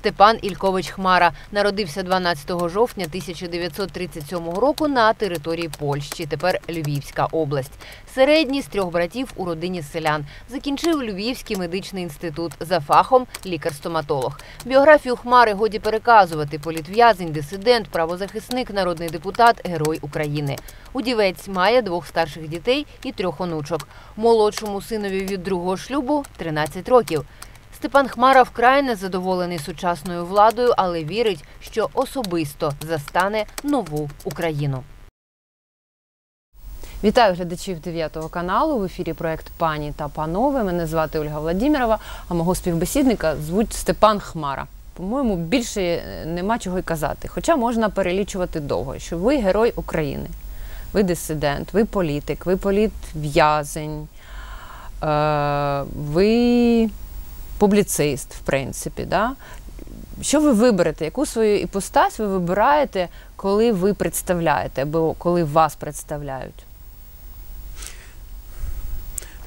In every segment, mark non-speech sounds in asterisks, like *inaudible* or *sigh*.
Степан Ількович Хмара народився 12 жовтня 1937 року на території Польщі, тепер Львівська область. Середній з трьох братів у родині селян. Закінчив Львівський медичний інститут за фахом лікар-стоматолог. Біографію Хмари годі переказувати. Політв'язень, дисидент, правозахисник, народний депутат, герой України. Удівець має двох старших дітей і трьох онучок. Молодшому синові від другого шлюбу 13 років. Степан Хмара вкрай незадоволений сучасною владою, але вірить, що особисто застане нову Україну. Вітаю глядачів 9 каналу. В ефірі проект Пані та панове. Мене звати Ольга Владімірова, а мого співбесідника звуть Степан Хмара. По-моєму, більше е, нема чого й казати. Хоча можна перелічувати довго, що ви герой України, ви дисидент, ви політик, ви політв'язень, е, ви публіцист, в принципі. Да? Що ви виберете? Яку свою іпостась ви вибираєте, коли ви представляєте, або коли вас представляють?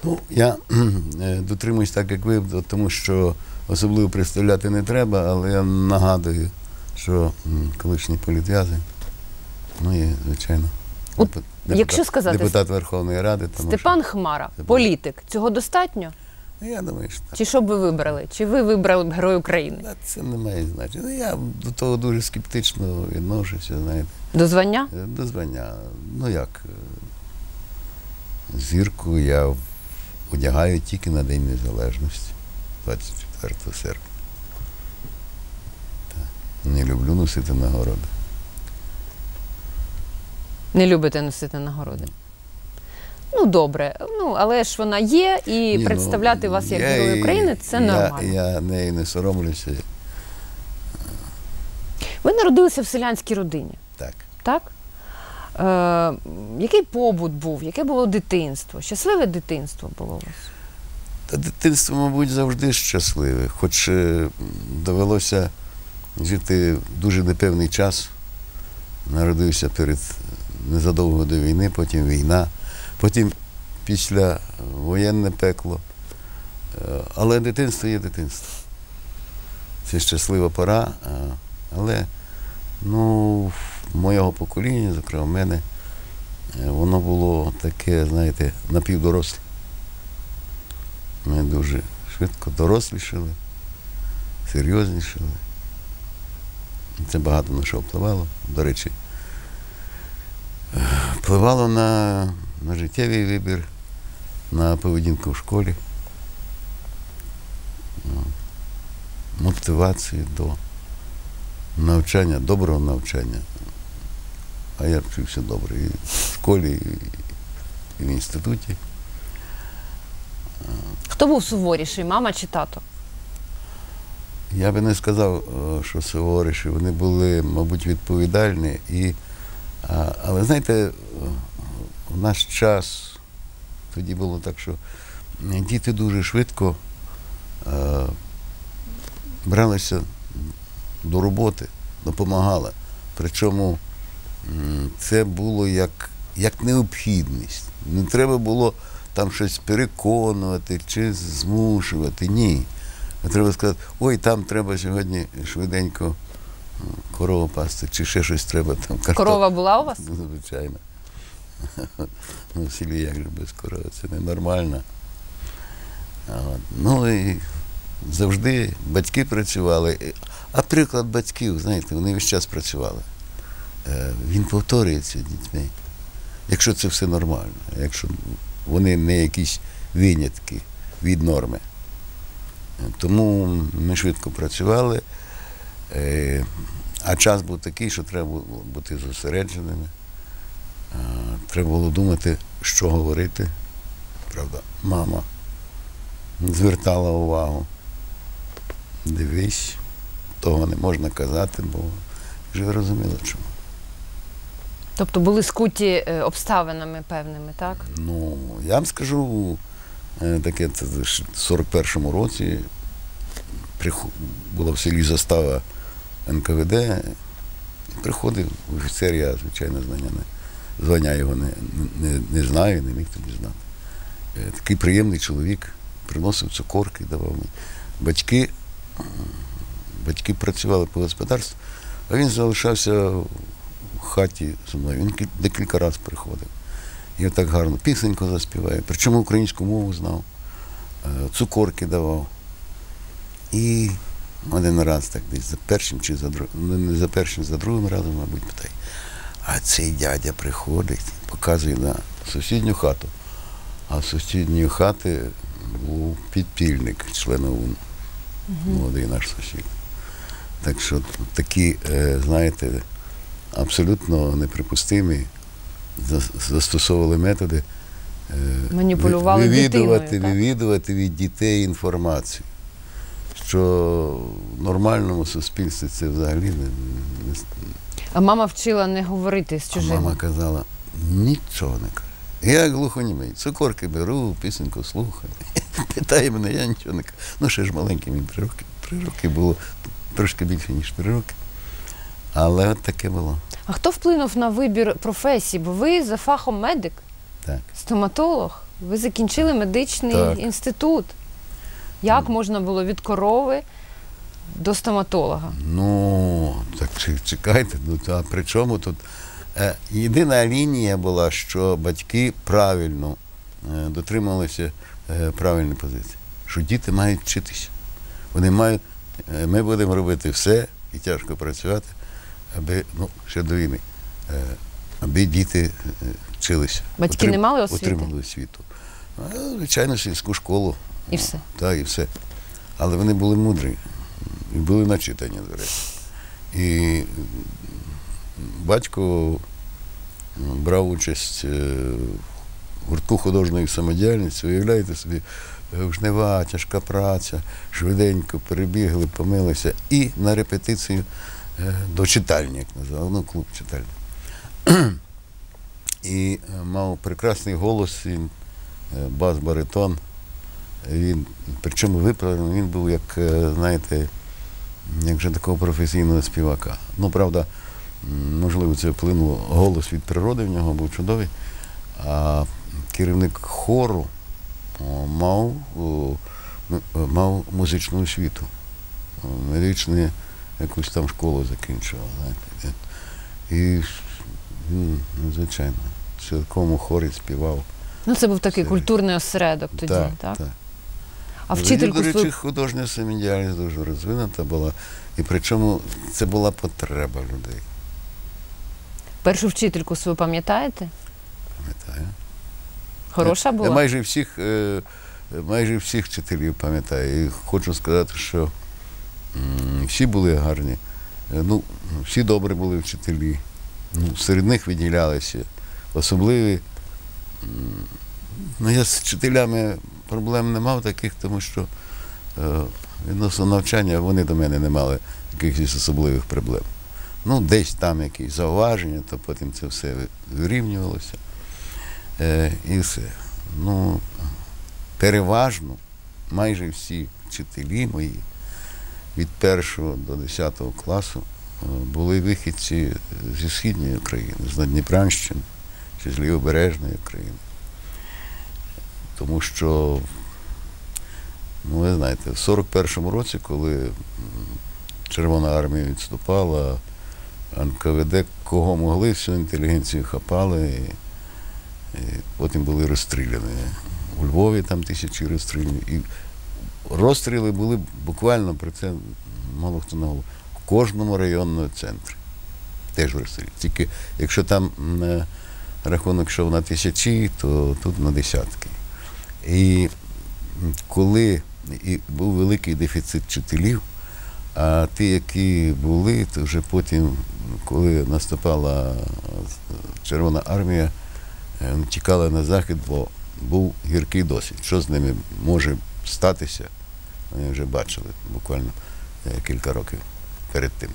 Ну, я *clears throat* е, дотримуюсь так, як ви, тому що особливо представляти не треба, але я нагадую, що колишній політв'язень, ну і, звичайно, От депу- якщо сказати, депутат Верховної Ради, тому Степан Хмара, Це політик. Цього достатньо? Ну, я думаю, що так. Чи що б ви вибрали? Чи ви вибрали б Герой України? Та Це не має значення. Ну, Я до того дуже скептично відношуся, знаєте, До звання? е, до звання. Ну як, е, зірку я одягаю тільки на День Незалежності, 24 серпня. Так. Не люблю носити нагороди. Не любите носити нагороди? Ну, добре. Ну, але ж вона є, і Ні, ну, представляти вас як я Герой України це я, нормально. Я нею не соромлюся. Ви народилися в селянській родині, Так. так? Е, який побут був? Яке було дитинство? Щасливе дитинство було у вас? Та дитинство, мабуть, завжди щасливе, хоч е, довелося жити дуже непевний час. Народився перед незадовго до війни, потім війна, потім після воєнне пекло. Е, Але дитинство є дитинство. Це щаслива пора, але ну, моєго покоління, зокрема в мене, е, воно було таке, знаєте, напівдоросле. Ми дуже швидко дорослішали, серйознішали. Це багато на що впливало. До речі, е, впливало на, на життєвий вибір, на поведінку в школі, ну, мотивацію до навчання, доброго навчання. А я вчився добре і в школі, і, в інституті. Хто був суворіший, мама чи тато? Я би не сказав, е, що суворіші, вони були, мабуть, відповідальні. І, але знаєте, е, в наш час тоді було так, що діти дуже швидко е, бралися до роботи, допомагали. Причому це було як, як необхідність. Не треба було там щось переконувати чи змушувати. Ні. Треба сказати, ой, там треба сьогодні швиденько корову пасти, чи ще щось треба там Корова була у вас? Звичайно. Ну, в селі як же без корови, це ненормально. Ну і завжди батьки працювали. А приклад батьків, знаєте, вони весь час працювали. Е, Він повторюється дітьми. Якщо це все нормально, якщо вони не якісь винятки від норми. Е, Тому ми швидко працювали, е, а час був такий, що треба було бути зосередженими. Треба було думати, що говорити. Правда, мама звертала увагу. Дивись, того не можна казати, бо вже розуміла чому. Тобто були скуті е, обставинами певними, так? Ну, я вам скажу, е, таке це в 41-му році була в селі застава НКВД. І приходив офіцер, я, звичайно, знання не, звання його не, не, не знаю, не міг тоді знати. Е, Такий приємний чоловік, приносив цукорки, давав мені. Батьки батьки працювали по господарству, а він залишався в хаті зі мною. Він декілька разів приходив. І так гарно пісеньку заспіває, причому українську мову знав, е, цукорки давав. І один раз так десь за першим чи за другим, не за першим, за другим разом, мабуть, питає. А цей дядя приходить, показує на сусідню хату. А в сусідньої хати був підпільник, член ОУН, молодий наш сусід. Так що такі, е, знаєте, абсолютно неприпустимі застосовували методи е, Маніпулювали ви- вивідувати, дитиною, вивідувати від дітей інформацію. Що в нормальному суспільстві це взагалі не, не, А мама вчила не говорити з а мама казала, нічого не каже. Я глухонімий, цукорки беру, пісеньку слухаю. *laughs* Питає мене, я нічого не кажу. Ну, ще ж маленький, мені три роки. Три роки було трошки більше, ніж три роки. Але от таке було. А хто вплинув на вибір професії? Бо ви за фахом медик, Так. стоматолог. Ви закінчили медичний Так. інститут. Як можна було від корови до стоматолога? Ну, так чекайте, ну а при чому тут? Е, єдина лінія була, що батьки правильно е, дотрималися е, правильної позиції, що діти мають вчитися. Вони мають, ми будемо робити все і тяжко працювати, аби, ну, ще до війни, аби діти вчилися. Батьки не мали освіти? Отримали освіту. Звичайно, сільську школу. І все. Так, і все. Але вони були мудрі і були начитані, до речі. І батько брав участь е, в гуртку художньої самодіяльності. Уявляєте собі, жнива, тяжка праця, швиденько перебігли, помилися. І на репетицію е, до читальні, як називали, ну, клуб читальні. *clears throat* І е, мав прекрасний голос, бас-баритон. Він, причому виправлений, він був як, е, знаєте, як вже такого професійного співака. Ну, правда, можливо, це вплинуло. Голос від природи в нього був чудовий. А керівник хору мав, ну, е, мав музичну освіту. Медичну якусь там школу закінчував. Знаєте. І ну, звичайно, в цілкому хорі співав. Ну, це був такий культурний осередок тоді, так? так, так. А вчительку до речі, художня самодіяльність дуже розвинута була. І причому це була потреба людей. першу вчительку свою пам'ятаєте? Пам'ятаю. Хороша Я була? майже всіх, е, майже всіх вчителів пам'ятаю. І хочу сказати, що всі були гарні. Е, Ну, всі добрі були вчителі. Ну, серед них виділялися особливі. Ну, я з вчителями проблем не мав таких, тому що е, відносно навчання вони до мене не мали якихось особливих проблем. Ну, десь там якісь зауваження, то потім це все вирівнювалося. Е, і все. Ну, переважно майже всі вчителі мої від першого до 10 класу е, були вихідці зі східної України, з Надніпрянщини чи з Лівобережної України. Тому що, ну, ви знаєте, в 41-му році, коли Червона армія відступала, НКВД кого могли, всю інтелігенцію хапали. І, і потім були розстріляні. У Львові там тисячі розстріляні. І розстріли були буквально про це мало хто на голову. В кожному районному центрі. Теж розстріли. Тільки якщо там м, рахунок йшов на тисячі, то тут на десятки. І коли і був великий дефіцит вчителів, а ті, які були, то вже потім, коли наступала Червона армія, е, тікали на захід, бо був гіркий досвід. Що з ними може статися, вони вже бачили буквально е, кілька років перед тим.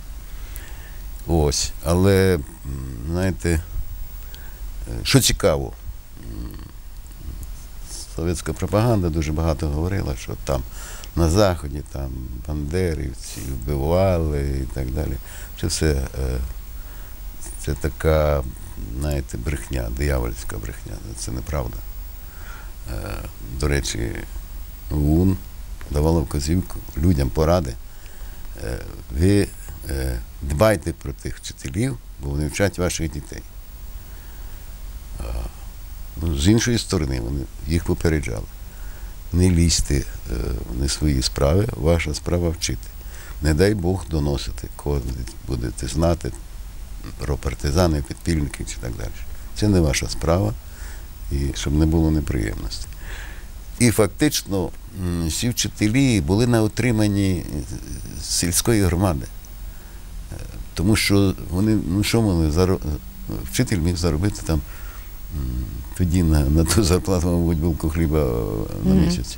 Ось. Але, знаєте, е, що цікаво, совєтська пропаганда дуже багато говорила, що там на Заході там бандерівці вбивали і так далі. Це все е, це така, знаєте, брехня, диявольська брехня. Це неправда. Е, До речі, ОУН давала вказівку людям поради е, ви дбайте про тих вчителів, бо вони вчать ваших дітей. З іншої сторони, вони їх попереджали. Не лізьте е, в не свої справи, ваша справа вчити. Не дай Бог доносити, кого будете знати про партизани, підпільників чи так далі. Це не ваша справа, і щоб не було неприємностей. І фактично всі вчителі були на утриманні з сільської громади. Е, Тому що вони, ну що заро... вчитель міг заробити там тоді на, на ту зарплату, мабуть, булку хліба е, на місяць.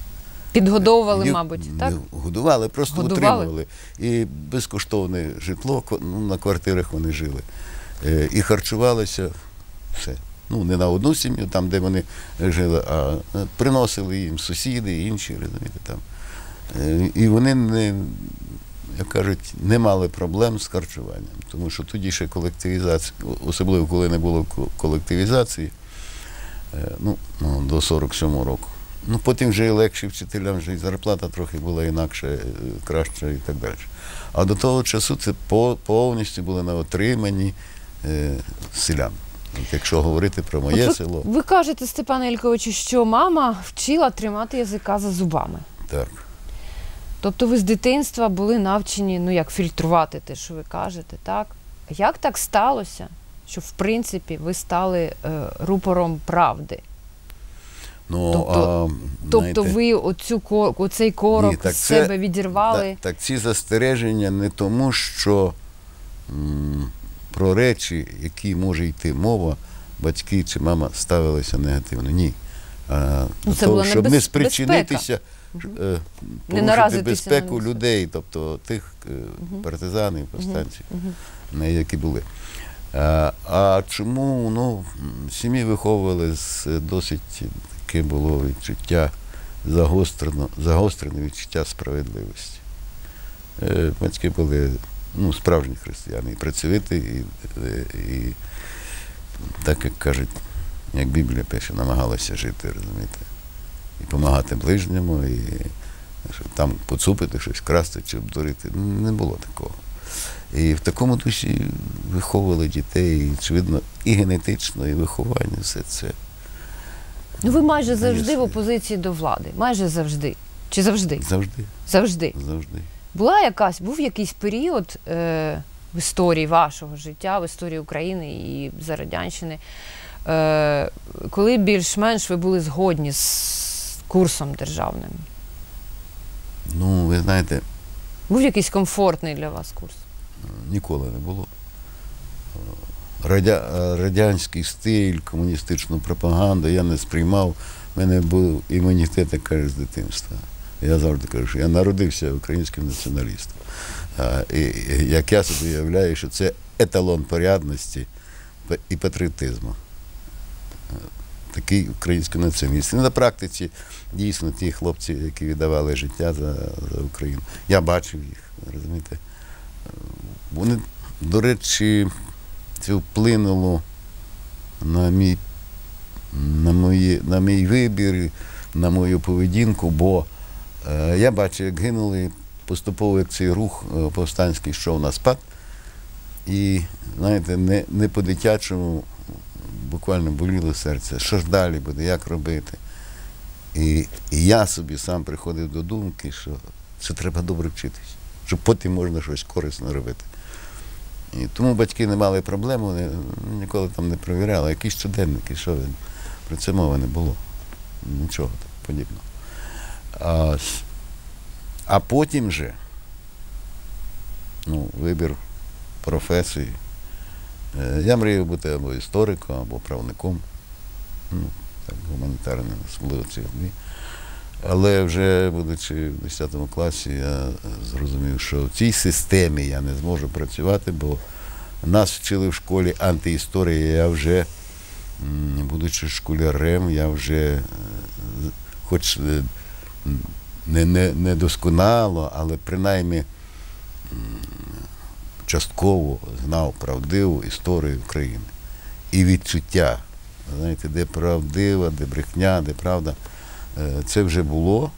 Підгодовували, Ні- мабуть, так? Годували, просто Годували? утримували. І безкоштовне житло, ну, на квартирах вони жили. Е, І харчувалися все. Ну, не на одну сім'ю, там, де вони жили, а е, приносили їм сусіди інші, розумієте, там. І вони не, як кажуть, не мали проблем з харчуванням. Тому що тоді ще колективізація, особливо коли не було колективізації, ну, ну, до 47-го року. Ну, потім вже і легше вчителям, вже і зарплата трохи була інакше, е, краща і так далі. А до того часу це по- повністю були на отриманні е, селян. Якщо говорити про моє От ви, село, ви кажете, Степане Ільковичу, що мама вчила тримати язика за зубами. так. Тобто ви з дитинства були навчені, ну як фільтрувати те, що ви кажете, так? Як так сталося, що в принципі ви стали е, рупором правди? Ну, Тобто- а, Тобто знаєте, ви оцю оцей корок Ні, так з це- себе відірвали? Так, так ці застереження не тому, що м, про речі, які може йти мова, батьки чи мама ставилися негативно. Ні. А, Ну, це того, була щоб небез- не спричинитися, е, порушити безпеку людей, тобто тих е, партизанів, повстанців, не які були. А, а чому ну, сім'ї виховували з е, досить таке було відчуття загострено, загострене відчуття справедливості. Е, Батьки були ну, справжні християни, і працьовиті, і, е, і так як кажуть, як Біблія пише, намагалися жити, розумієте, і допомагати ближньому, і щоб там поцупити щось, красти чи обдурити. Не було такого. І в такому дусі виховували дітей, і, очевидно, і генетично, і виховання, все це. Ну ви майже завжди в опозиції до влади. Майже завжди. Чи завжди? Завжди, Завжди. завжди. Була якась, був якийсь період е, в історії вашого життя, в історії України і за Радянщини, е, коли більш-менш ви були згодні з курсом державним? Ну, ви знаєте, Був якийсь комфортний для вас курс? Ніколи не було. Радя... Радянський стиль, комуністичну пропаганду я не сприймав. У мене був імунітет, як кажуть, з дитинства. Я завжди кажу, що я народився українським націоналістом. І, як я собі уявляю, що це еталон порядності і патріотизму. Такий український націоналіст. І на практиці дійсно ті хлопці, які віддавали життя за, за Україну. Я бачив їх, розумієте. Вони, до речі, це вплинуло на мій, на, мої, на мій вибір, на мою поведінку, бо е, я бачив, як гинули поступово, як цей рух е, повстанський йшов на спад. І, знаєте, не, не по-дитячому буквально боліло серце. Що ж далі буде, як робити? І, і я собі сам приходив до думки, що це треба добре вчитись, щоб потім можна щось корисне робити. І тому батьки не мали проблем, вони ніколи там не провіряли, якісь щоденники, що ви. Про це мови не було. Нічого подібного. А, а потім же ну, вибір професії. Е, Я мріяв бути або істориком, або правником. Ну, так, гуманітарним, особливо ці дві. Але вже будучи в 10 класі, я зрозумів, що в цій системі я не зможу працювати, бо нас вчили в школі антиісторії. Я вже, будучи школярем, я вже, е, хоч е, не, не, не досконало, але принаймні частково знав правдиву історію України і відчуття. Знаєте, де правдива, де брехня, де правда. Е, Це вже було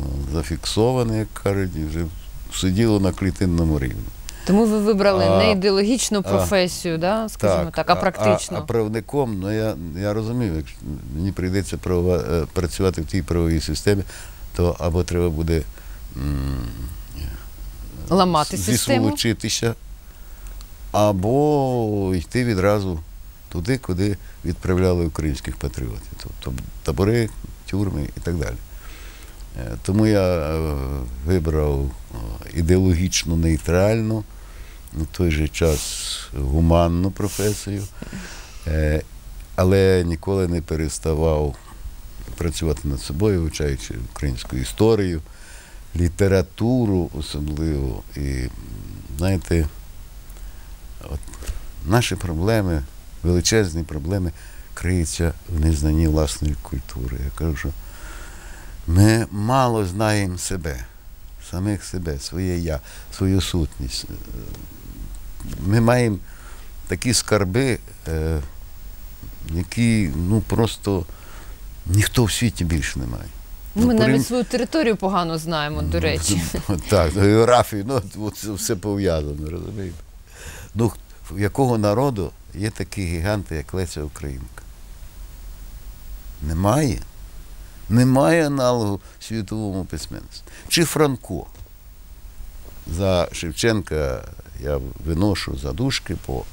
е, зафіксоване, як кажуть, і вже сиділо на клітинному рівні. Тому ви вибрали А, не ідеологічну а, професію, да, скажімо так, а практично. А, а правником, ну я, я розумію, якщо мені прийдеться правова, е, працювати в тій правовій системі, то або треба буде м, Ламати зі систему. або йти відразу туди, куди відправляли українських патріотів. Тобто табори, тюрми і так далі. Е, Тому я е, вибрав е, ідеологічно нейтральну, на той же час гуманну професію, але ніколи не переставав працювати над собою, вивчаючи українську історію, літературу особливо. І знаєте, от наші проблеми, величезні проблеми криються в незнанні власної культури. Я кажу, що ми мало знаємо себе, самих себе, своє я, свою сутність. Е, Ми маємо такі скарби, е, які ну, просто ніхто в світі більше не має. Ну, Ми Ну, навіть порів- свою територію погано знаємо, до речі. Так, географію, ну це все пов'язано, розумієте? Ну, якого народу є такі гіганти, як Леся Українка? Немає. Немає аналогу світовому письменництві. Чи Франко? За Шевченка я виношу задушки, бо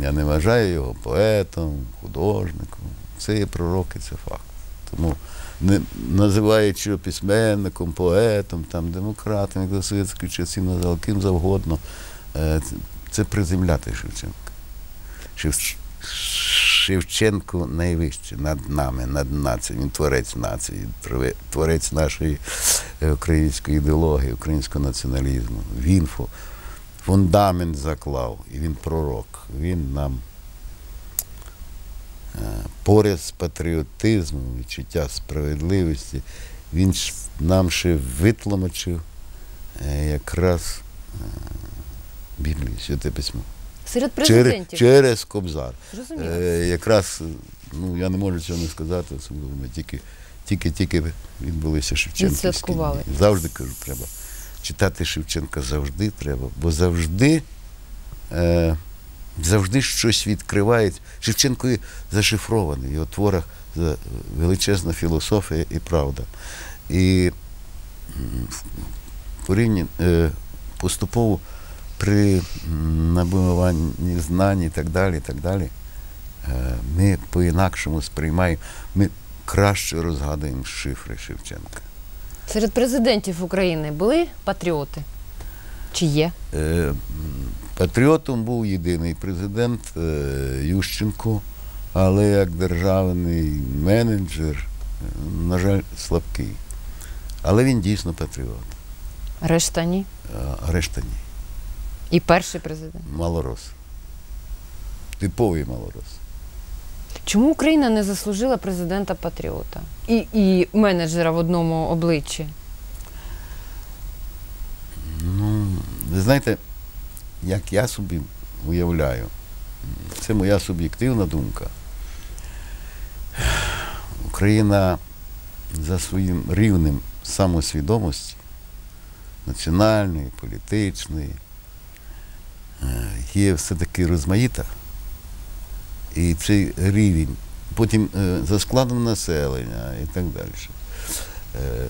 я не вважаю його поетом, художником. Це є пророк і це факт. Тому не називаючи його письменником, поетом, там, демократом, як до совєтських часів ким завгодно, е, це приземляти Шевченка. Шев- Шевченко найвище над нами, над нацією. Він творець нації, творець нашої е, української ідеології, українського націоналізму. Він фундамент заклав, і він пророк. Він нам е, поряд з патріотизмом, відчуття справедливості, він нам ще витлумачив е, якраз Біблію, святе письмо. Серед президентів. через Кобзар. Е, якраз, ну я не можу цього не сказати, особливо ми тільки, тільки, тільки відбулися Шевченківські. Дні. Завжди кажу, треба. Читати Шевченка завжди треба, бо завжди, е, завжди щось відкривають. Шевченко зашифрований, в його творах величезна філософія і правда. І м, порівні, е, поступово при набуванні знань і так далі, і так далі, е, ми по-інакшому сприймаємо, ми краще розгадуємо шифри Шевченка. Серед президентів України були патріоти? Чи є? Е, Патріотом був єдиний президент е, Ющенко, але як державний менеджер, на жаль, слабкий. Але він дійсно патріот, Решта ні. решта ні. І перший президент. Малорос. Типовий малорос. Чому Україна не заслужила президента патріота і, і менеджера в одному обличчі? Ну, ви знаєте, як я собі уявляю, це моя суб'єктивна думка. Україна за своїм рівнем самосвідомості, національної, політичної, є все-таки розмаїта. І цей рівень, потім е, за складом населення і так далі. Е,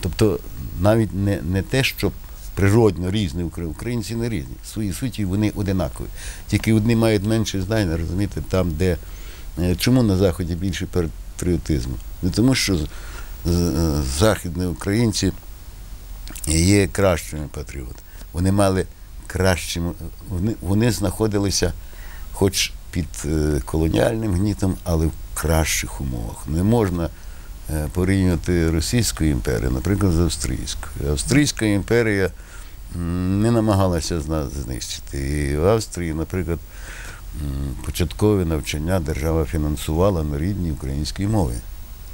Тобто навіть не, не те, що природно різні українці не різні. В своїй суті вони одинакові. Тільки одні мають менше знань, розумієте, там, де. е, Чому на Заході більше патріотизму? Не тому, що е, західні українці є кращими патріотами. Вони мали кращими, вони, вони знаходилися хоч під е, колоніальним гнітом, але в кращих умовах. Не можна е, порівнювати Російську імперію, наприклад, з Австрійською. Австрійська імперія не намагалася з нас знищити. І в Австрії, наприклад, м, початкове навчання держава фінансувала на рідній українській мові.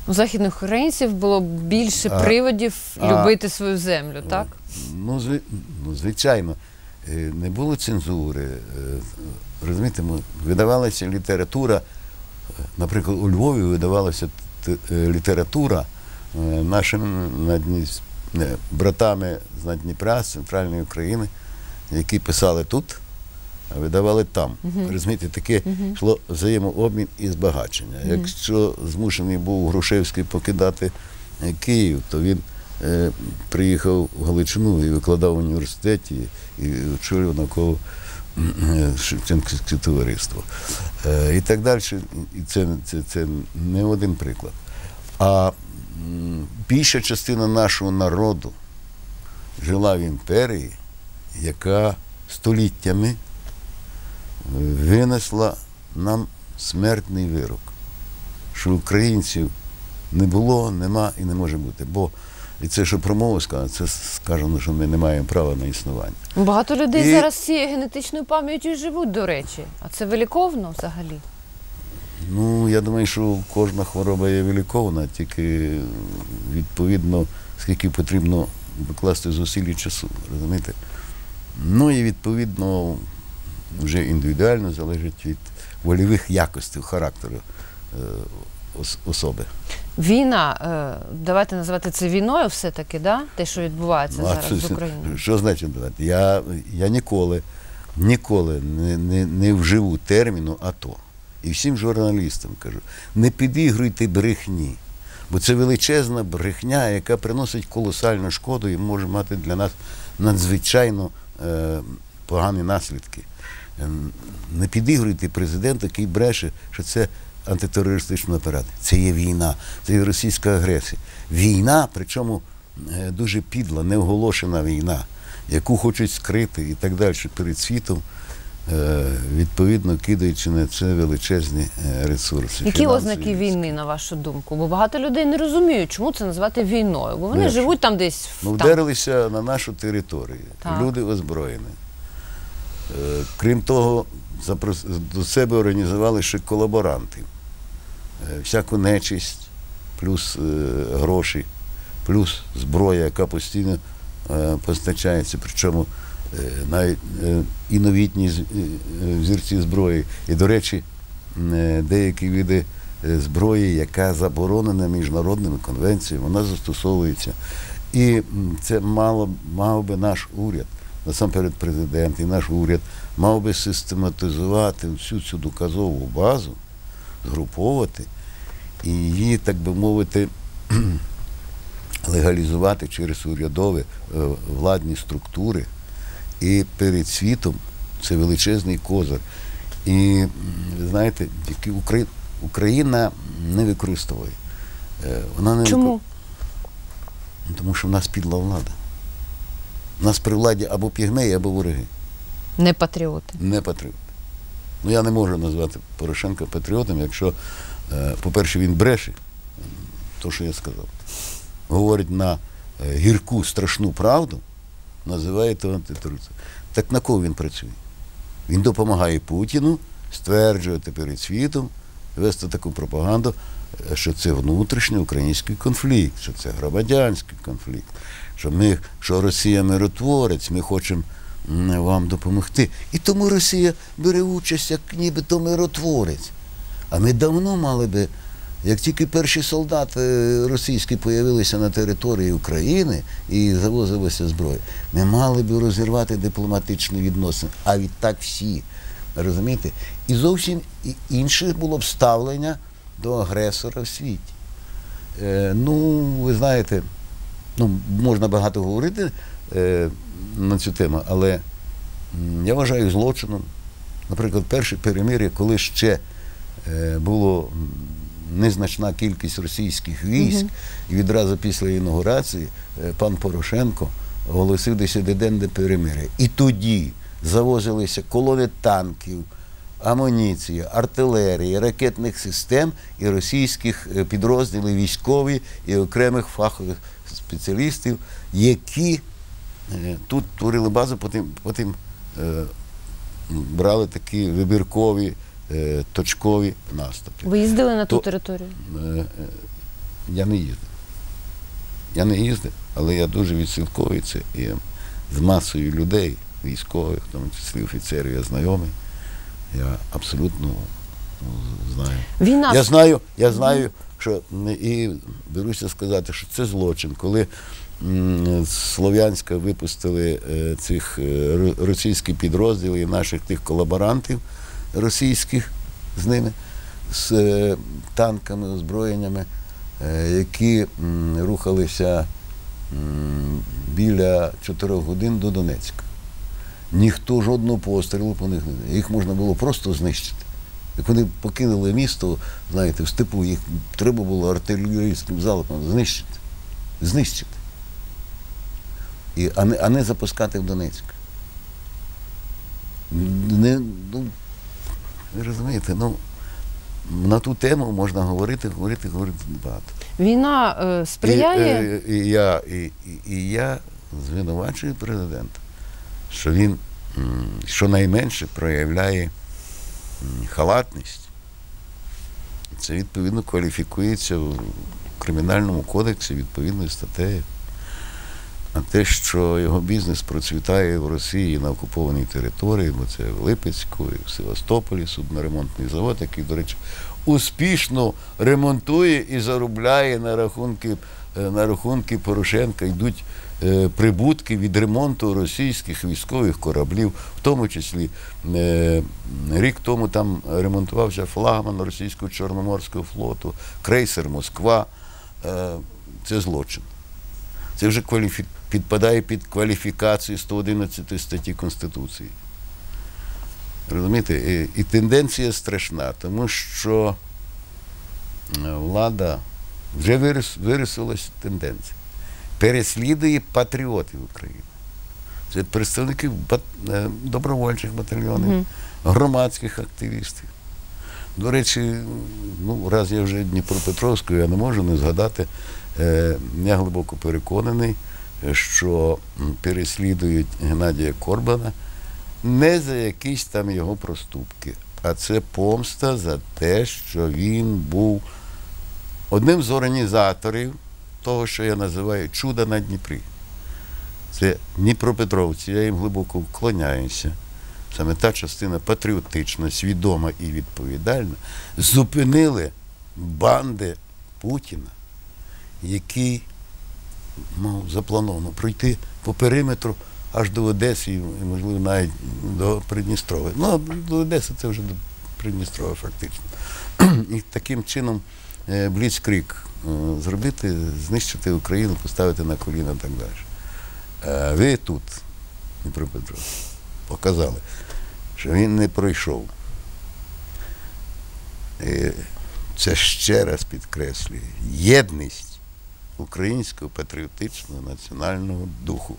У західних українців було більше А- приводів а- любити свою землю, так? Ну, ну звичайно, не було цензури. Е, Розумієте, видавалася література, е, наприклад, у Львові видавалася е, література е, нашим е, братами з Надніпра, з центральної України, які писали тут, а видавали там. Розумієте, таке йшло взаємообмін і збагачення. Якщо змушений був Грушевський покидати е, Київ, то він е, приїхав в Галичину і викладав в університеті і очолював науково е, Шевченківське товариство. Е, і так далі. І це, це, це не один приклад. А більша частина нашого народу жила в імперії, яка століттями винесла нам смертний вирок, що українців не було, нема і не може бути. Бо і це, що про мову сказано, це сказано, що ми не маємо права на існування. Багато людей І- зараз з цією генетичною пам'яттю живуть, до речі. А це виліковно взагалі. Ну, я думаю, що кожна хвороба є вилікована, тільки відповідно, скільки потрібно докласти зусиль і часу, розумієте? Ну і відповідно вже індивідуально залежить від вольових якостей, характеру е, особи. Війна, е, давайте називати це війною все-таки, да? те, що відбувається Ну, а зараз що, в Україні. що значить давати? Я, я ніколи, ніколи не, не, не вживу терміну АТО. І всім журналістам кажу, не підігруйте брехні, бо це величезна брехня, яка приносить колосальну шкоду і може мати для нас надзвичайно е, погані наслідки. Е, Не підігруйте президенту, який бреше, що це антитерористична операція. Це є війна, це є російська агресія. Війна, причому е, дуже підла, неоголошена війна, яку хочуть скрити і так далі перед світом, е, відповідно кидаючи на це величезні е, ресурси. Які ознаки війни, на вашу думку? Бо багато людей не розуміють, чому це назвати війною. Бо вони Ну, живуть там десь Ну, там, на нашу територію. Так. Люди озброєні. Крім того, до себе організували ще колаборантів. Е, Всяку нечисть, плюс е, гроші, плюс зброя, яка постійно е, постачається. Причому навіть і новітні взірці зброї. І, до речі, деякі види зброї, яка заборонена міжнародними конвенціями, вона застосовується. І це мало, мав би наш уряд, насамперед президент і наш уряд, мав би систематизувати всю цю доказову базу, згруповувати і її, так би мовити, *clears throat* легалізувати через урядові е, владні структури. І перед світом це величезний козир. І ви знаєте, який Украї- Україна не використовує. Е, Вона не Чому? викор- Ну, Тому що в нас підла влада. У нас при владі або пігмеї, або вороги. Не патріоти. Не патріоти. Ну я не можу назвати Порошенка патріотом, якщо, е, по-перше, він бреше, то, що я сказав. Говорить на е, гірку страшну правду, називає то антитерористом. Так на кого він працює? Він допомагає Путіну стверджувати перед світом, вести таку пропаганду, е, що це внутрішній український конфлікт, що це громадянський конфлікт, що ми, що Росія миротворець, ми хочемо вам допомогти. І тому Росія бере участь як нібито миротворець. А ми давно мали би, як тільки перші солдати російські появилися на території України і завозилася зброя, ми мали би розірвати дипломатичні відносини, а відтак всі. Розумієте? І зовсім інше було б ставлення до агресора в світі. Е, ну, ви знаєте, ну, можна багато говорити е, на цю тему, але я вважаю злочином. Наприклад, перше перемир'я, коли ще е, було незначна кількість російських військ, і відразу після інаугурації е, пан Порошенко оголосив десятиденне перемир'я. І тоді завозилися колони танків, амуніції, артилерії, ракетних систем і російських е, підрозділів військові і окремих фахових спеціалістів, які тут творили базу, потім, потім е, брали такі вибіркові, е, точкові наступи. Ви їздили на ту То- територію? Е, е, Я не їздив. Я не їздив, але я дуже це і з масою людей, військових, в тому числі офіцерів, я знайомий. Я абсолютно знаю. Війна Я знаю, я знаю, що і беруся сказати, що це злочин, коли Слов'янська випустили е, цих е, ро- російські підрозділи і наших тих колаборантів російських з ними, з е, танками, озброєннями, які рухалися біля 4 годин до Донецька. Ніхто жодного пострілу по них не їх можна було просто знищити. Як вони покинули місто, знаєте, в степу, їх треба було артилерійським залпом знищити. Знищити. І, а, не, а не запускати в Донецьк. Не, ну, ви розумієте, ну, на ту тему можна говорити, говорити, говорити багато. Війна е, сприяє. І, е, і, я, і, і, я звинувачую президента, що він щонайменше проявляє халатність. Це відповідно кваліфікується в Кримінальному кодексі відповідною статтею. А те, що його бізнес процвітає в Росії на окупованій території, бо це в Липецьку, і в Севастополі судноремонтний завод, який, до речі, успішно ремонтує і заробляє на рахунки, е, на рахунки Порошенка, йдуть е, прибутки від ремонту російських військових кораблів, в тому числі е, рік тому там ремонтувався флагман російського Чорноморського флоту, крейсер Москва. Це злочин. Це вже кваліфі... підпадає під кваліфікацію 111 статті Конституції. Розумієте? І, і тенденція страшна, тому що е, влада вже вирис, вирисилась тенденція. Переслідує патріотів України. Це представники бат... е, добровольчих батальйонів, Мгм. громадських активістів. До речі, ну, раз я вже Дніпропетровську, я не можу не згадати. Е, я глибоко переконаний, що переслідують Геннадія Корбана не за якісь там його проступки, а це помста за те, що він був одним з організаторів того, що я називаю чудо на Дніпрі. Це Дніпропетровці, я їм глибоко вклоняюся. Саме та частина патріотична, свідома і відповідальна, зупинили банди Путіна, які мав заплановано пройти по периметру аж до Одеси, і, можливо, навіть до Придністров'я. Ну, до Одеси це вже до Придністров'я фактично. *clears throat* І таким чином е, бліцкрік е, зробити, знищити Україну, поставити на коліна і так далі. Е, Ви тут, Дніпропетровськ, показали, що він не пройшов. І це ще раз підкреслює єдність українського патріотичного національного духу.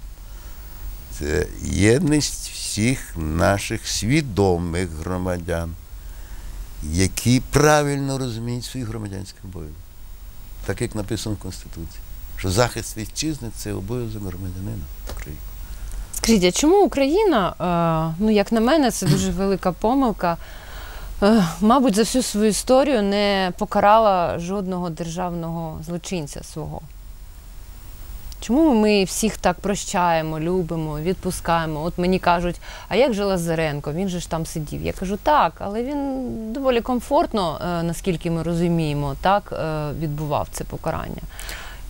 Це єдність всіх наших свідомих громадян, які правильно розуміють свій громадянський обов'язок. Так як написано в Конституції, що захист вітчизни це обов'язок громадянина України. Скажіть, а чому Україна, е, ну як на мене, це дуже *clears throat* велика помилка. Е, Мабуть, за всю свою історію не покарала жодного державного злочинця свого. Чому ми всіх так прощаємо, любимо, відпускаємо? От мені кажуть, а як же Лазаренко? Він же ж там сидів. Я кажу, так, але він доволі комфортно, е, наскільки ми розуміємо, так е, відбував це покарання.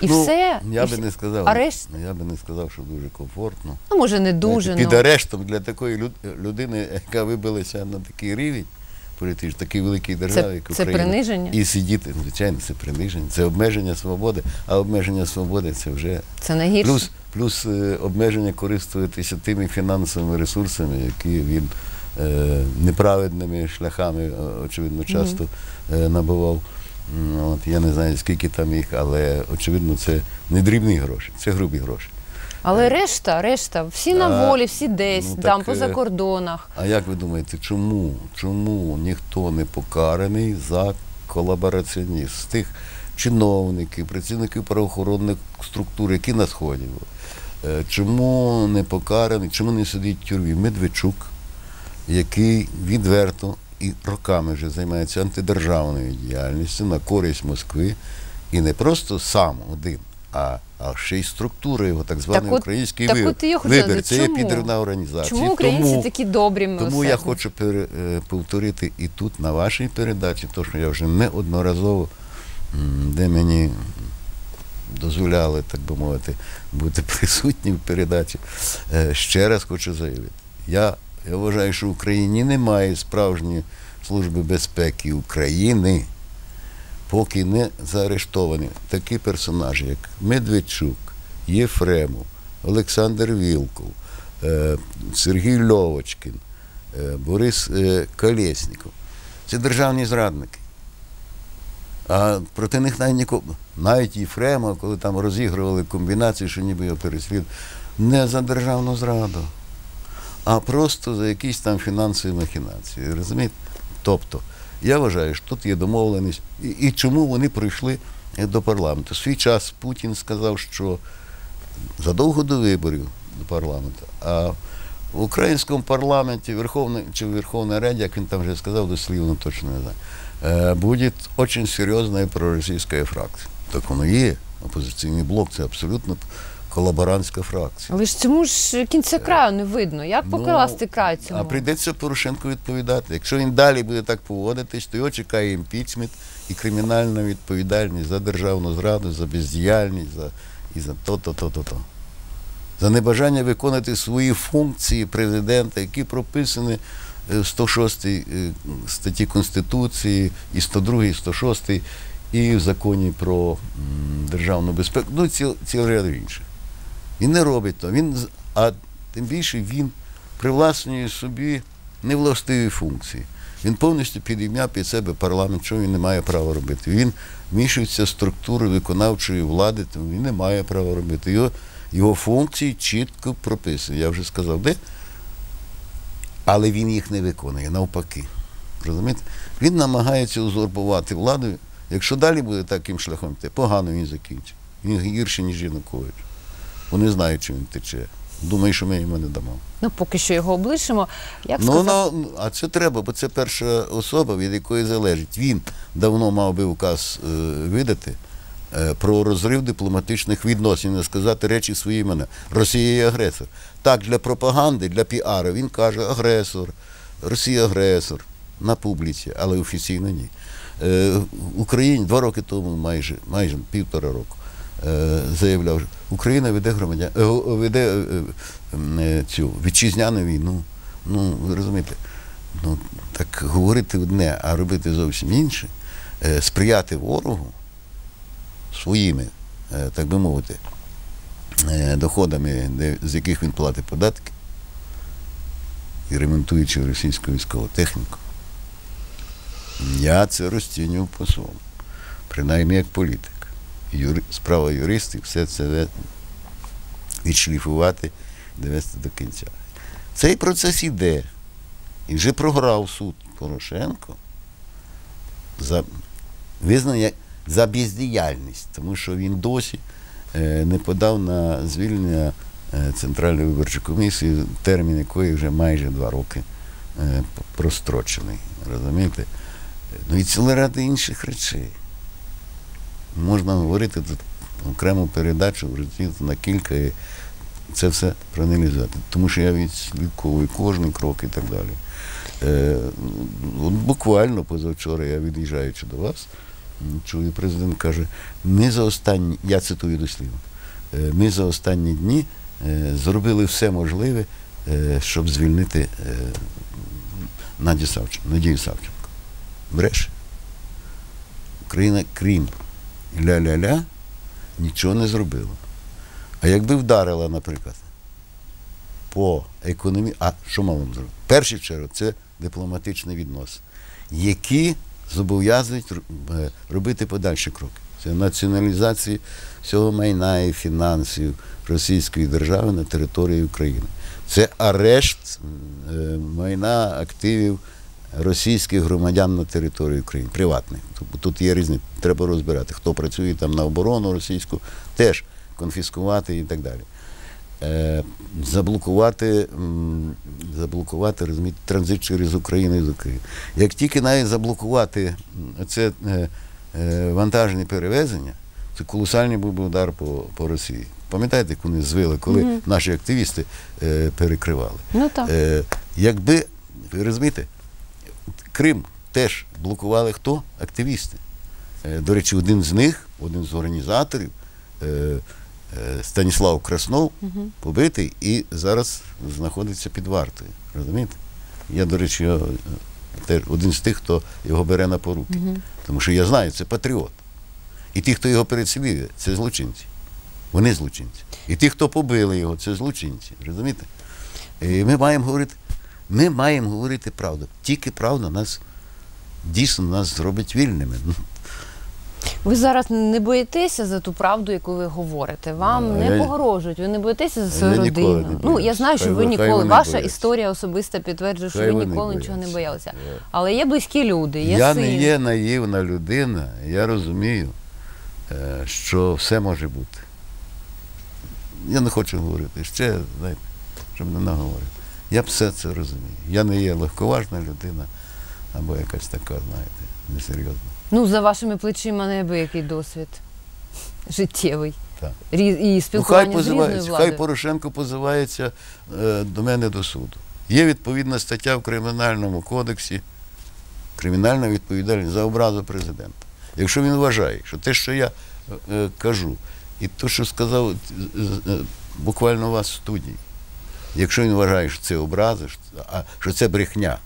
І Ну, все. Я і би не сказав, арешт? я би не сказав, що дуже комфортно. Ну, може, не дуже. Під ну. арештом для такої людини, яка вибилася на такий рівень політичний, такий великий державі, Це, як це Україна. приниження. І сидіти, звичайно, це приниження, це обмеження свободи, а обмеження свободи це вже Це найгірше. плюс, плюс е, обмеження користуватися тими фінансовими ресурсами, які він е, неправедними шляхами, очевидно, часто е, набував. От, я не знаю, скільки там їх, але очевидно, це не дрібні гроші, це грубі гроші. Але решта, решта, всі на волі, всі десь, ну, там так, поза е, кордонах. А як ви думаєте, чому, чому ніхто не покараний за колабораціоніст з тих чиновників, працівників правоохоронних структур, які на сході були? Е, Чому не покараний, чому не сидить в тюрмі Медведчук, який відверто і роками вже займається антидержавною діяльністю на користь Москви, і не просто сам один, а, а ще й структура його, так званий Так от- український так вибір. от я хочу вибір. Це є підривна організація. Чому українці Тому- такі добрі Ми тому я хочу пере- повторити і тут, на вашій передачі, то що я вже неодноразово, де мені дозволяли, так би мовити, бути присутнім в передачі. Е, Ще раз хочу заявити. Я, я вважаю, що в Україні немає справжньої служби безпеки України, поки не заарештовані такі персонажі, як Медведчук, Єфремов, Олександр Вілков, е, Сергій Льовочкін, е, Борис е, Колєсніков. Це державні зрадники. А проти них навіть нікого, навіть Єфрема, коли там розігрували комбінації, що ніби його переслідували, не за державну зраду, а просто за якісь там фінансові махінації. Розумієте? Тобто, я вважаю, що тут є домовленість. І, і чому вони прийшли е, до парламенту? Свій час Путін сказав, що задовго до виборів до парламенту, а в українському парламенті, Верховний, чи в Верховній Раді, як він там вже сказав, дослівно точно не знаю, э, будет очень серьезная пророссийская фракция. Так воно є. Опозиційний блок це абсолютно колаборантська фракція. Але ж цьому ж кінця краю не видно. Як Ну, покласти край цьому? А прийдеться Порошенку відповідати. Якщо він далі буде так поводитись, то його чекає імпічмент і кримінальна відповідальність за державну зраду, за бездіяльність, за, і за то-то, то-то, то. За небажання виконати свої функції президента, які прописані е, в 106 е, статті Конституції, і 102, і 106, і в законі про державну безпеку, ну ці, ці ряд інших. Він не робить то. Він, а тим більше він привласнює собі невластиві функції. Він повністю підіймав під себе парламент, що він не має права робити. Він вмішується в структури виконавчої влади, тому він не має права робити. Його, його функції чітко прописані. Я вже сказав, де. Але він їх не виконує, навпаки. Розумієте? Він намагається узурпувати владу. Якщо далі буде таким шляхом йти, погано він закінчить. Він гірше, ніж Янукович. Вони знають, що він тече. Думаю, що ми йому не дамо. Ну, поки що його облишимо. Як Ну, сказав... ну, а це треба, бо це перша особа, від якої залежить. Він давно мав би указ е, видати е, про розрив дипломатичних відносин, не сказати речі свої імена. Росія є агресор. Так, для пропаганди, для піару він каже агресор, Росія агресор на публіці, але офіційно ні. Е, в Україні два роки тому, майже, майже півтора року, заявляв, що Україна веде громадян, е, веде е, е, е, цю вітчизняну війну. Ну, ви розумієте, ну так говорити одне, а робити зовсім інше, е, сприяти ворогу своїми, е, так би мовити, е, доходами, з яких він платить податки, і ремонтуючи російську військову техніку. Я це розцінював по-своєму, принаймні як політик. Юри... Справа юристів все це відшліфувати, довести до кінця. Цей процес іде. І вже програв суд Порошенко за визнання за бездіяльність, тому що він досі е, не подав на звільнення е, Центральної виборчої комісії, термін якої вже майже два роки е, прострочений. Розумієте? Ну і ціла ряд інших речей. Можна говорити тут окрему передачу розділити на кілька і це все проаналізувати. Тому що я відслідковую кожен крок і так далі. Е, от буквально позавчора я від'їжджаючи до вас, чую, президент каже, ми за останні, я цитую дослівно, е, ми за останні дні е, зробили все можливе, е, щоб звільнити Надію Савченко. Бреше. Україна, крім ля-ля-ля, нічого не зробила. А якби вдарила, наприклад, по економії, а що мало б зробити? В першу чергу це дипломатичні відносини, які зобов'язують е, робити подальші кроки. Це націоналізація всього майна і фінансів Російської держави на території України. Це арешт е, майна активів російських громадян на території України, приватних. Тут, тут є різниця, треба розбирати, хто працює там на оборону російську, теж конфіскувати і так далі. Е, заблокувати, заблокувати розумієте, транзит через Україну з України. Як тільки навіть заблокувати це е, е, вантажні перевезення, це колосальний був би удар по, по Росії. Пам'ятаєте, як вони звили, коли Мгм. наші активісти перекривали? Ну так. Якби, ви розумієте, Крим теж блокували хто? Активісти. Е, до речі, один з них, один з організаторів е, е, Станіслав Краснов побитий і зараз знаходиться під вартою. Розумієте? Я, до речі, теж один з тих, хто його бере на поруки. Тому що я знаю, це патріот. І ті, хто його переслідує, це злочинці. Вони злочинці. І ті, хто побили його, це злочинці. Розумієте? І ми маємо говорити, ми маємо говорити правду. Тільки правда нас дійсно нас зробить вільними. Ну, Ви зараз не боїтеся за ту правду, яку ви говорите. Вам А не я- погрожують, ви не боїтеся за свою ніколи родину. ну я знаю, що Хай ви ніколи. Ваша бояться. історія особиста підтверджує, що Хай ви ніколи нічого не боялися. Я- Але є близькі люди, є я син. не є наївна людина, я розумію, е, що все може бути. Я не хочу говорити ще, знаєте, щоб не наговорити. Я все це розумію. Я не є легковажна людина або якась така, знаєте, несерйозна. Ну, за вашими плечима неабиякий досвід життєвий. Так. І Ну, хай, спілкування з різною позивається, владою. хай Порошенко позивається е, до мене до суду. Є відповідна стаття в Кримінальному кодексі, кримінальна відповідальність за образу президента. Якщо він вважає, що те, що я е, е, кажу, і те, що сказав е, е, буквально у вас в студії, якщо він вважає, що це образа, що- це брехня,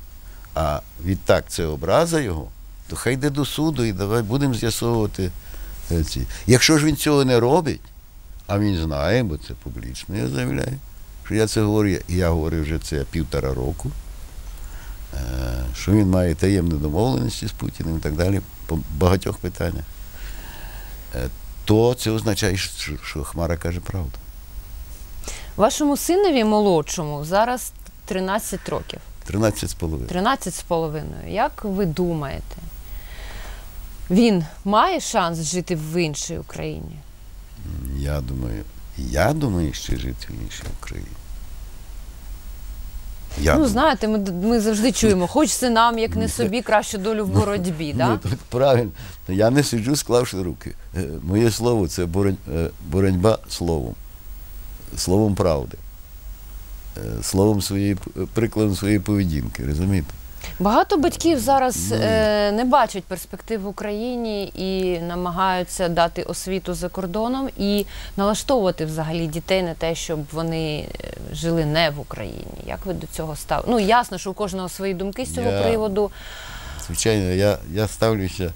а відтак це образа його, то хай йде до суду і давай будемо з'ясовувати е, ці. Якщо ж він цього не робить, а він знає, бо це публічно, я заявляю, що я це говорю, і я говорив вже це півтора року, е, що він має таємні домовленості з Путіним і так далі по багатьох питаннях, е, то це означає, що Хмара каже правду. Вашому синові молодшому зараз 13 років. 13 з половиною. 13 з половиною. Як ви думаєте, він має шанс жити в іншій Україні? Я думаю, я думаю, що жити в іншій Україні. Я ну, думаю. знаєте, ми, ми завжди чуємо, хочеться нам, як не собі, кращу долю в боротьбі. Ну, да? так правильно. Я не сиджу, склавши руки. Е, Моє слово це е, боротьба словом, словом правди, е, словом своєї прикладом своєї поведінки, розумієте? Багато батьків зараз Ну, е, не бачать перспектив в Україні і намагаються дати освіту за кордоном і налаштовувати взагалі дітей на те, щоб вони е, жили не в Україні. Як ви до цього ставите? Ну ясно, що у кожного свої думки з цього Я- приводу. Звичайно, я, я ставлюся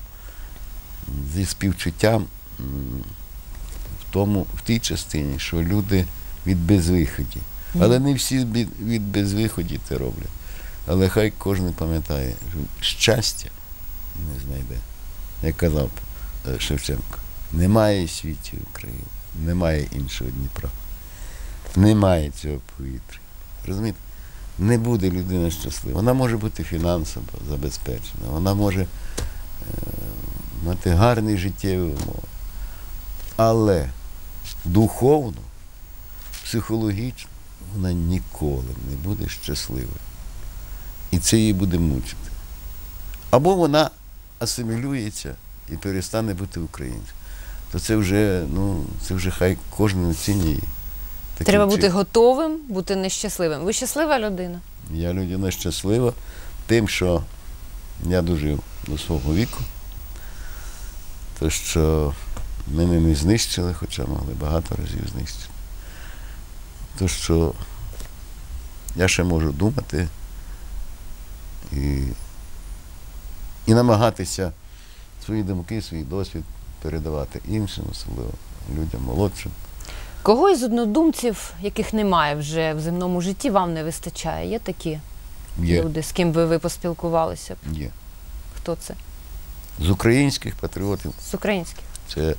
зі співчуттям в, тому, в тій частині, що люди від безвиході. Але не всі від, безвиході це роблять. Але хай кожен пам'ятає, що щастя не знайде. Як казав е, Шевченко, немає в світі України, немає іншого Дніпра. Немає цього повітря. Розумієте? Не буде людина щаслива. Вона може бути фінансово забезпечена, вона може е, мати гарні життєві умови. Але духовно, психологічно вона ніколи не буде щасливою. І це її буде мучити. Або вона асимілюється і перестане бути українцем. То це вже, ну, це вже хай кожен оцінює. Треба бути чином. готовим, бути нещасливим. Ви щаслива людина? Я людина щаслива тим, що я дожив до свого віку, то що мене не знищили, хоча могли багато разів знищити. То, що я ще можу думати і, і намагатися свої думки, свій досвід передавати іншим, особливо людям молодшим. Кого із однодумців, яких немає вже в земному житті, вам не вистачає? Є такі Є, люди, з ким би ви поспілкувалися? б? є. Хто це? З українських патріотів З українських. це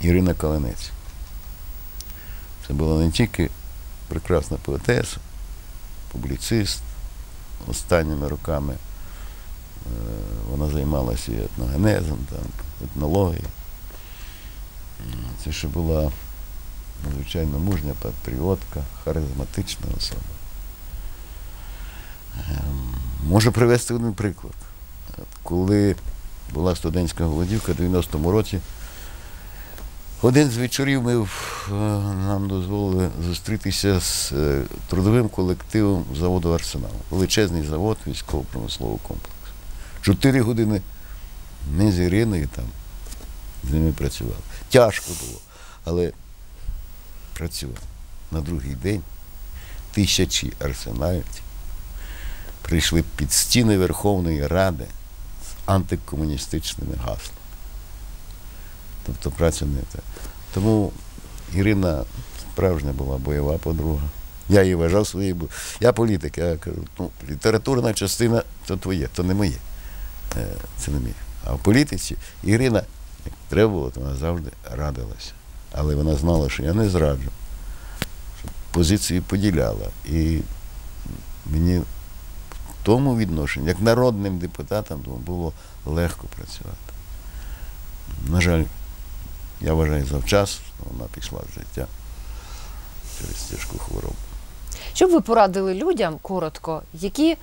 Ірина Калинець. Це була не тільки прекрасна поетеса, публіцист. Останніми роками е, вона займалася етногенезом, там, етнологією. Це ще була надзвичайно мужня патріотка, харизматична особа. Ем, Можу привести один приклад. Коли була студентська голодівка в 90-му році, один з вечорів ми е, нам дозволили зустрітися з е, трудовим колективом заводу Арсенал. Величезний завод військово-промислового комплексу. Чотири години ми з Іриною там з ними працював. Тяжко було, але працював. На другий день тисячі арсенальців прийшли під стіни Верховної Ради з антикомуністичними гаслами. Тобто праця не те. Тому Ірина справжня була бойова подруга. Я її вважав своєю. Я політик, я кажу, ну, літературна частина то твоє, то не моє. Е, Це не моє. А в політиці Ірина, як треба було, то вона завжди радилася. Але вона знала, що я не зраджу. Що позиції поділяла. І мені в тому відношенні, як народним депутатам, було легко працювати. На жаль, я вважаю завчасно, вона пішла з життя через тяжку хворобу. Що б ви порадили людям коротко, які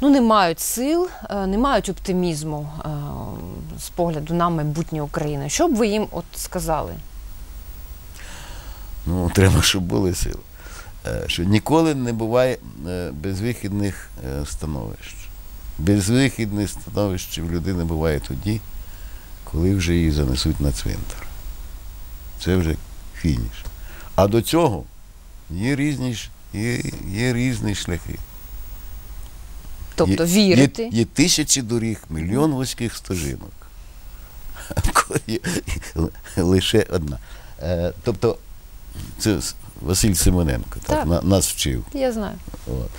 ну, не мають сил, е, не мають оптимізму е, з погляду на майбутнє України? Що б ви їм от сказали? Ну, *laughs* треба, щоб були сили. Е, Що ніколи не буває безвихідних становищ. Безвихідних становищ в людини буває тоді, коли вже її занесуть на цвинтар. Це вже фініш. А до цього є різні, є, є різні шляхи. Тобто є, вірити. Є, є тисячі доріг, мільйон вузьких стежинок. Лише одна. Е, Тобто, це Василь Симоненко так, Так. нас вчив. Я знаю. От.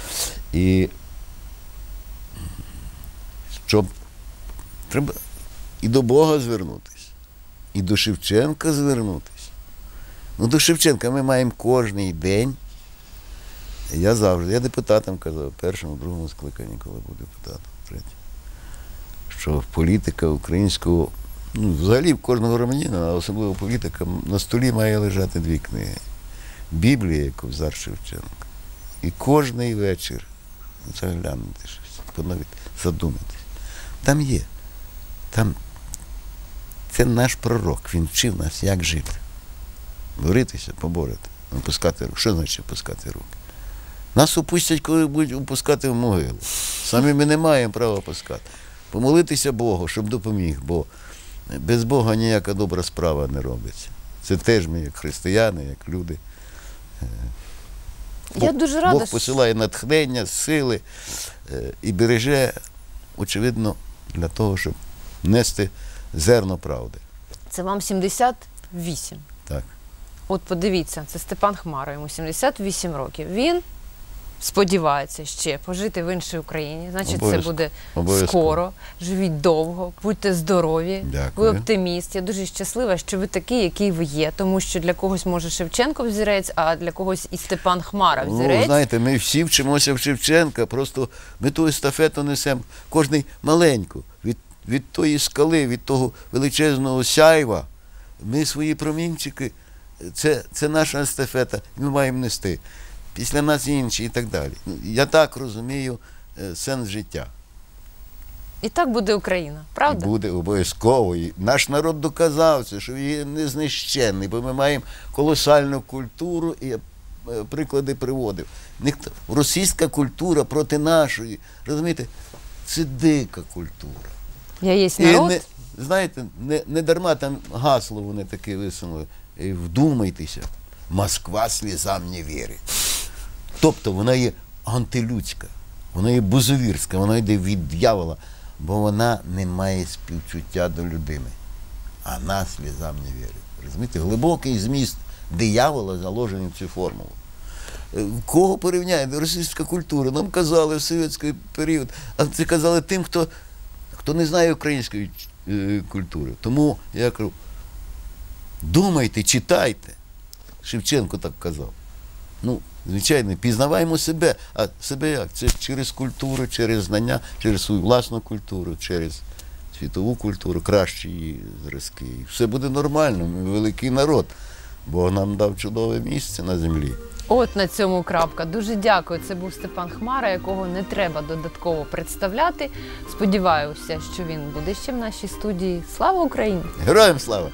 І щоб треба і до Бога звернутися, і до Шевченка звернутися. Ну, до Шевченка ми маємо кожний день. Я завжди, я депутатам казав, першому, другому скликанні, коли був депутатом, третім, що політика українського, ну, взагалі в кожного громадянина, а особливо політика, на столі має лежати дві книги. Біблія, як Кобзар Шевченка. І кожний вечір заглянути щось, поновити, задуматись. Там є. Там це наш пророк. Він вчив нас, як жити. Боритися, поборити, опускати руки. Що значить опускати руки? Нас опустять, коли будуть опускати в могилу. Самі ми не маємо права опускати. Помолитися Богу, щоб допоміг, бо без Бога ніяка добра справа не робиться. Це теж ми, як християни, як люди. Я дуже рада, Бог посилає натхнення, сили е, і береже, очевидно, для того, щоб нести зерно правди. Це вам 78. Так. От подивіться, це Степан Хмара, йому 78 років. Він сподівається ще пожити в іншій Україні. Значить, це буде Обов'язково. скоро. Живіть довго, будьте здорові. Дякую. Ви оптиміст. Я дуже щаслива, що ви такий, який ви є. Тому що для когось може Шевченко взірець, а для когось і Степан Хмара Ну, взірець. знаєте, ми всі вчимося в Шевченка, просто ми ту естафету несемо кожний маленьку. Від, тої скали, від того величезного сяйва. Ми свої промінчики, це, це наша естафета, і ми маємо нести. Після нас інші і так далі. Ну, Я так розумію е, сенс життя. І так буде Україна, І правда? буде обов'язково. І наш народ доказав це, що він не знищенний, бо ми маємо колосальну культуру і я е, приклади приводив. Російська культура проти нашої. Розумієте, це дика культура. Я є І не, знаєте, не, не дарма там гасло вони таке висунули. І Вдумайтеся, Москва слізам не вірить. Тобто вона є антилюдська, вона є бузовірська, вона йде від дьявола, бо вона не має співчуття до людини. А нас слізам не вірить. Розумієте, глибокий зміст диявола заложений в цю формулу. Е, Кого порівняє? Російська культура. Нам казали в совєтський період, а це казали тим, хто, хто не знає української е, культури. Тому я кажу, думайте, читайте. Шевченко так казав. Ну, звичайно, пізнаваємо себе. А себе як? Це через культуру, через знання, через свою власну культуру, через світову культуру, кращі її зразки. Все буде нормально. Ми великий народ. Бог нам дав чудове місце на землі. От на цьому крапка. Дуже дякую. Це був Степан Хмара, якого не треба додатково представляти. Сподіваюся, що він буде ще в нашій студії. Слава Україні! Героям слава!